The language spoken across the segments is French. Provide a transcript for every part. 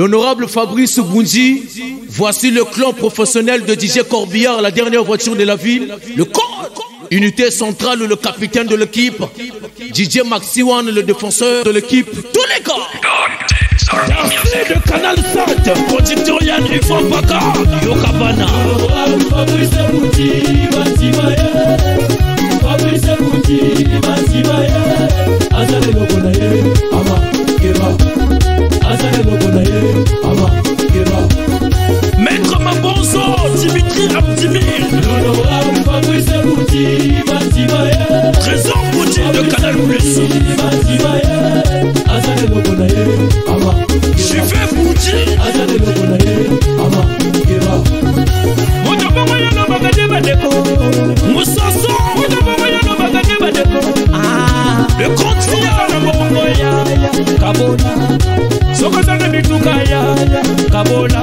L'honorable Fabrice Bounji, voici le clan professionnel de DJ Corbillard, la dernière voiture de la ville, le code. Unité centrale, le capitaine de l'équipe, DJ Maxiwan, le défenseur de l'équipe, tous les gars. Merci de Canal 7, producteur Yann Yokabana. Fabrice eloko na ye ama jife buti aza na eloko na ye ama keba moto bongo ya lobaka te bandeko mososo. Moto bongo ya lobaka te bandeko ah. le contia na bongo yaya kabola sokozanga bituka yaya kabola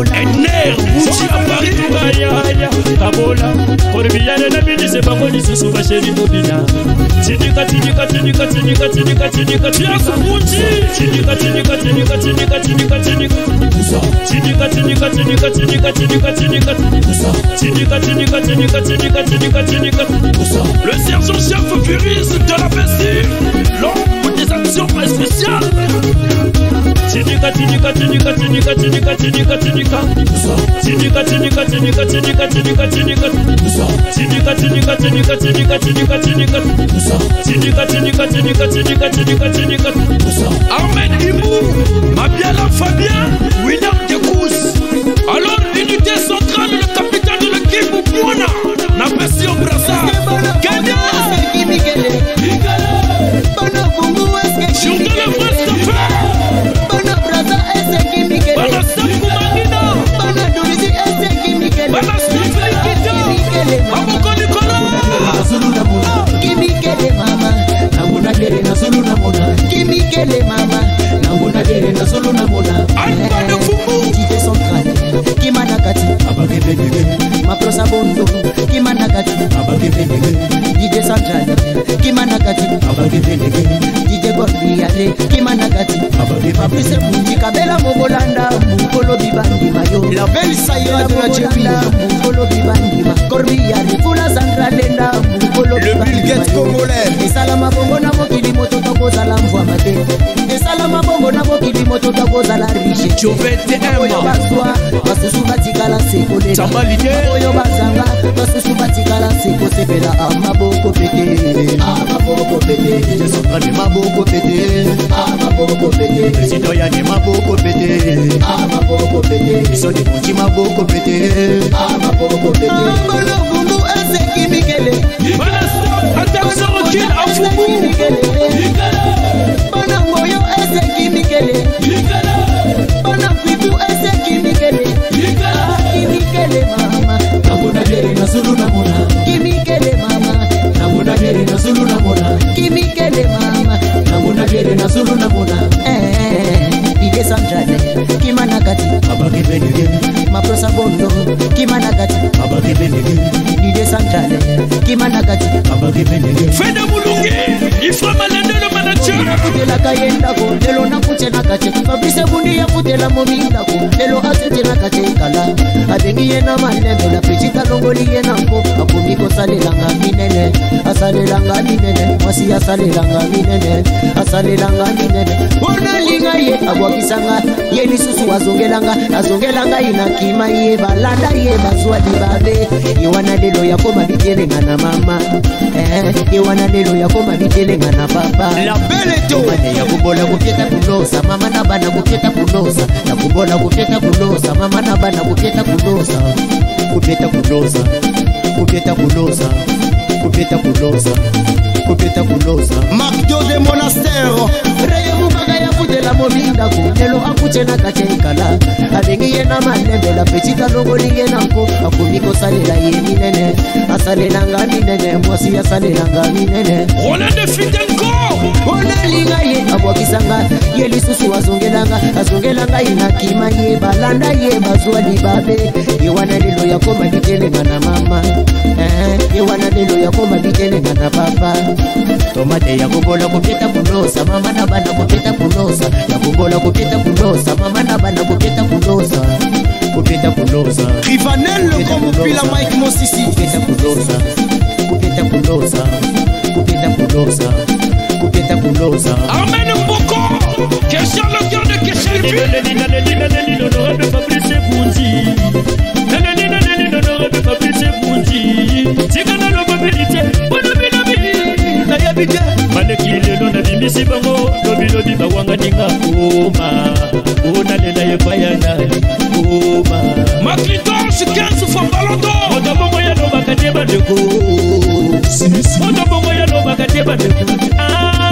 ener kabola binise bango lisusu basheri tobina tidika tidika tidika tidika tidika tidika tiaku buti tidika tidika tidika tidika tidika tidika tidika tidika tidika tidika tidika tidika tidika tidika tidika tidika tidika tidika le sergent chef Furis de la Bastille l'homme des actions spéciales Çinika çinika çinika çinika çinika çinika çinika Çinika çinika çinika çinika çinika çinika Çinika çinika çinika çinika çinika çinika Çinika çinika çinika çinika çinika çinika Ahmet İbu, Mabiala Fabien, William kimanakati ababebelege kijegwafiyate kimanakati ababefabrice munjikabela mu bolanda mukolobi bandima yo lavelsayoatulacepi mukolobi bandima korbiyarifula sandralenda mu le bulgate congolais. Esalama bongo na mokili moto tokozala mbwama te esalama bongo na mokili moto tokozala richeoyo bazwa basusu batikala sekolelaoyo bazanga basusu batikala sekosepela a ah, maboko pete. Ah, maboko pete. Maboko pete. Ah, maboko pete. President yane maboko pete. Maboko pete. Biso demonti maboko pete. Maboko pete. yere na zulu na muna. Eh, bidesa mjane kimana kati. Abakebenege maprosa bondo kimana kati. Abakebenege bidesa mjane kimana kati. Abakebenege feda mulunge ifwa malandelo manachakutelaka yendako lelo nakutenaka te fabrise bundi yakutela momindako lelo atetenaka te kala. Abengi ye na malembela petit alongoli ye na nko akomi kosalelanga minene asalelanga minene mwasi asalelanga minene asalelanga minene. Onalinga ye abwakisanga ye lisusu azongelanga azongelanga ye na kima ye balanda ye bazwa libabe ye wana lelo yakoma bitelenga na mama Eh, ye wana lelo yakoma bitelenga na papa. La belle eto mane yakubola kupyeta kulosa mama na bana kupyeta kulosa yakubola kupyeta kulosa mama na bana kupyeta kulosa kuloza kupeta kuloza kupeta kuloza kupeta kuloza kupeta kuloza mardio de monastère reye mubaka yakutela momindaku lelo akutena kacha ikala abengi ye na malembela petit alongoli ye na nko. Akomi kosalela ye minene asalelanga minene. Mwasi asalelanga minene. Roland de Fidenko! Onalinga ye abwakisanga ye lisusu azongelanga. Azongelanga ye na kima ye balanda ye bazwa libabe ye wana lelo yakoma bitelenga na mama. Eh, ye wana neno yako mabitele na nababa tomate yakubola kupita kulosa mama na bana kupita kulosa yakubola kupita kulosa mama na bana kupita kulosa kupita kulosa Rivanel le komupila Mike Mosisi kupita kulosa kupita kulosa kupita kulosa kupita kulosa Amen Mboko Kesha le cœur de Kesha le bije maneki lelo nabimisi bango lobilobi bawanganinga koma onalela epayana koma maklitos 15 fambaloto odabongo ya lobaka te bandeko odabongo ya lobaka te bandeko ah.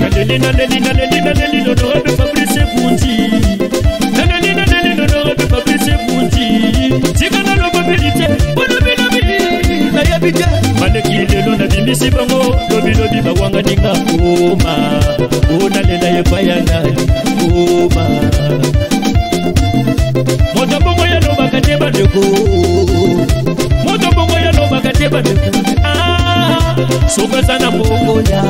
naleli naleli naleli naleli nonorabe fabrice bunji naleli naleli nonorabe fabrice bunji tika nalobabeli te bolobinobi nayebi te maleki lelo nabimisi bango lobilobi bawanga ninga oma o nalela epai ya ngai oma moto mbongo ya lobaka te bandeko moto mbongo ya lobaka te bandeko sokoza na mbongo ya.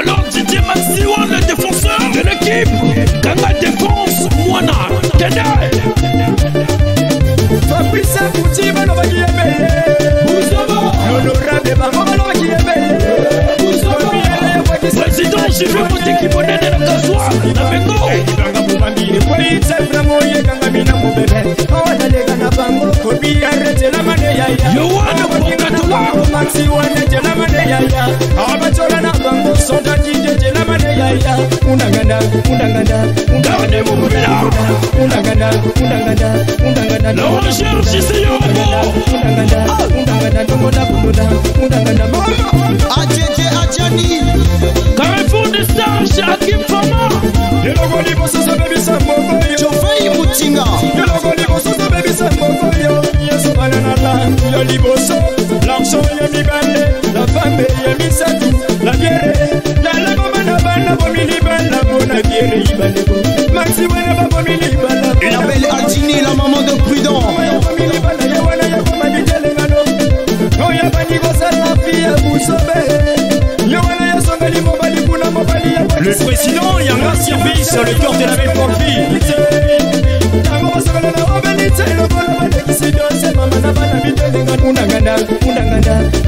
Didier Maxiwan, le défenseur de l'équipe, Kanga Défense, Moana, Tende. fabrice yaya undangana undangana undangana undangana undangana undangana no recherche c'est yo undangana undangana tokola kulola undangana ajeje ajani Carrefour des stars chez Hakim Fama. Maxi wana babomi libala La belle Adjini, la maman de Prudent bomi libala ya wana yakoma bitelengano oyo bani kosala fi ya busobe yo wana yasongeli mobali kuna mobali ya Le président Yanga Service, le cœur de la belle famille. ntango basokola na obelite lokola balekisi byose mama na bana bitelenga undanganda undanganda undanganda ndongoda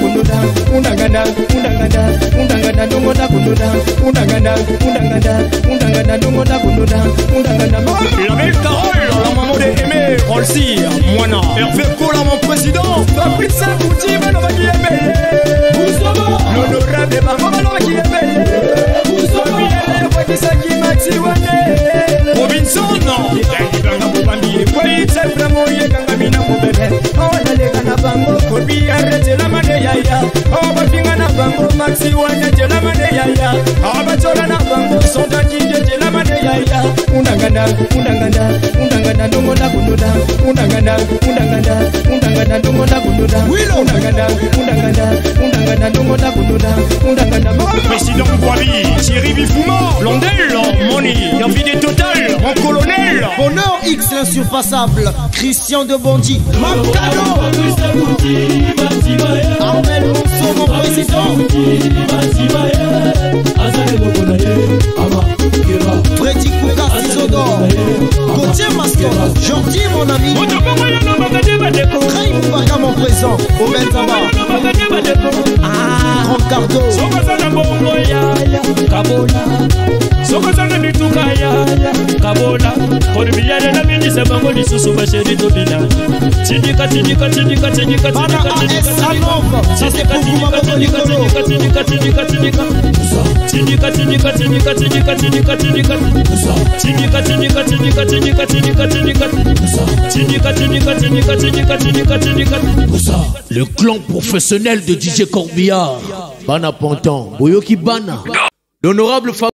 kunuda undangada undangada undangada dongoda kunuda undangada undangada undangada dongoda kunuda undangada La belle la maman de Aimé, Hervé mon président, Fabrice Wane, Robinson, Yekanga maxi wake jela madeyaya undangana Bifouma Blondel Money total mon colonel. Bonheur X l'insurpassable Christian de Bondy. Mamtado Amel Jean-Di mon ami. Raïm présent au même ah, grand cardo sokozanga mituka yaya kabola kolibiyale na binisa bango lisusu basheri tobina tindika tindika tindika tindika tindika tindika tindika tindika tindika tindika tindika tindika tindika tindika Le clan professionnel de DJ Corbillard. Bana Ponton. Boyoki Bana. L'honorable